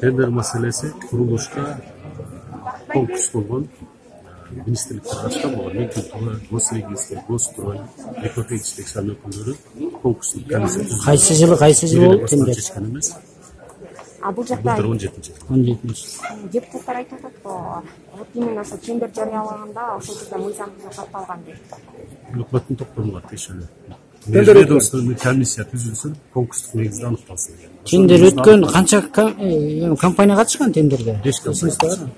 тендер маселеси курулушка конкурс болгон министрликтер ачкан булар мен культура госрегистр госстрой экологический иштердин өкүлдөрү конкурстук комиссия түздү кайсы жылы кайсы жылы болуп тендер чечкен эмес а бул жакта былтыр он жетинчи он жетинчи депутаттар айтып атат го вот именно ошо тендер жарыялаганда ошол жерде мыйзамдуулук катталган деп өкмөттүн токтомуна тиешелүү Тендер комиссия түзүлсүн конкурстук негизде аныкталсын деген тендер өткөн канча ком- э, компания катышкан тендерге беш компания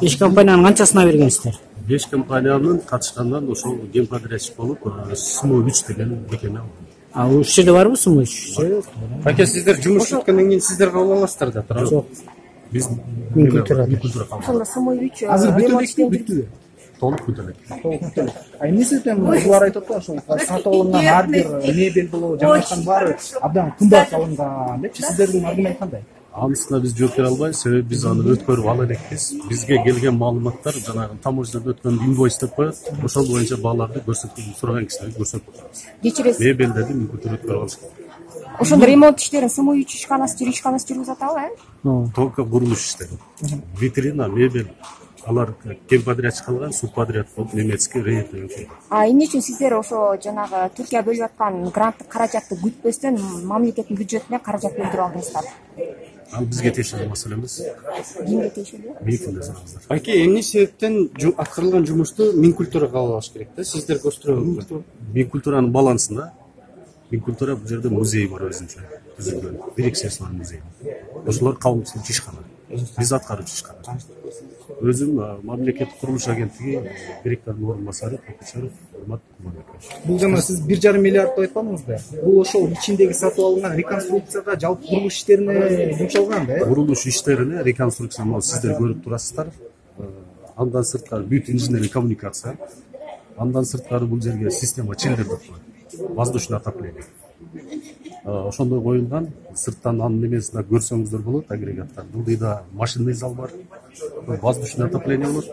беш компаниянын канчасына бергенсиздер беш компаниянын катышкандан ошол генподрядчик болуп э, сумо үч деген мекеме а ушул жерде барбы сумма үч аке сиздер жумуш бүткөндөн кийин сиздер кабыл аласыздар да туурабы жок биз Мен культура. культура кабыл ошондо сымой үч азыр бүттүбү толук бүтө элек а эмне себептен булар айтып атпайбы ошол сатып алынган ар бир мебель болобу жаңылыктын баары абдан кымбат алынган депчи сиздердин аргумент кандай анысына биз жооп бере албайбыз себеби биз аны өткөрүп ала элекпиз бизге келген маалыматтар жанагы таможняда өткөн инвойс деп коет ошол боюнча бааларды көрсөткү сураган кишилерге көрсөтүп атабыз кечиресиз мебелдерди мүмкүн түрдө өткөрүп алышат ошондо ремонт иштерин сымой үч ишканасы жер ишканасы жүргүзүп атабы э? Только курулуш иштери. Витрина мебель. Алар генподрядчик алган субподряд болуп немецкий койгон а эмне үчүн сиздер ошо жанагы түркия бөлүп аткан гранттык каражатты күтпөстөн мамлекеттин бюджетине каражат бөлдүрүп алдыңыздар ал бизге тиешелүү маселе эмес. Кимге тиешелүү. Сураңыздар аке эмне себептен аткарылган жумушту минкультура кабыл алыш керек да? Сиздер госстроя минкультуранын балансында. Минкультура бул жерде музей бар өзүнчө. Түзүлгөн. Дирекциясы бар музей. Ошолор каумчулук ишкана биз аткаруучу ишкана өзүм мамлекеттик курулуш агенттиги директорунун орун басары токучаров урмат кубанбекович бул жана сиз бир жарым миллиард деп айтпадыңызбы бул ошол ичиндеги сатып алынган реконструкцияга жалпы курулуш иштерине жумшалган да э курулуш иштерине реконструкция могу сиздер көрүп турасыздар андан сырткары бүт инженерный коммуникация андан сырткары бул жерге система чилдер деп коет воздушное отопление ошондой коюлган. Сырттан анын немесин да көрсөңүздөр болот агрегаттарды ылдыйда машинный зал бар воздушное отопление болот.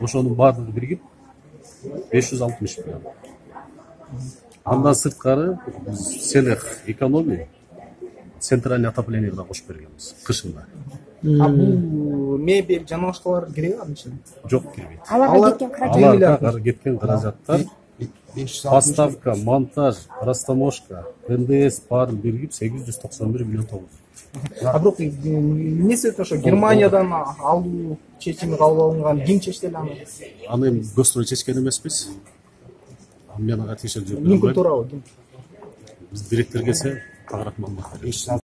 Ошонун баардыгы биригип беш жүз алтымыш миллион. Андан сырткары биз селех экономия центральный отопление да кошуп бергенбиз кышында а бул мебель жана башкалар киреби анын ичине жок кирбейт. Аларга Алар- кеткен каражат Алар- аларга кеткен каражаттар. Поставка монтаж растаможка ндс баарын биригип сегиз жүз токсон бир миллион тогуз а бирок э, эмне себептен ошо германиядан алуу чечими кабыл алынган ким чечти эле аны аны эми госстрой чечкен эмеспиз мен ага тиешелүү жооп бере албайм минкультурабы ким биз директор келсе тагыраак маалымат беребиз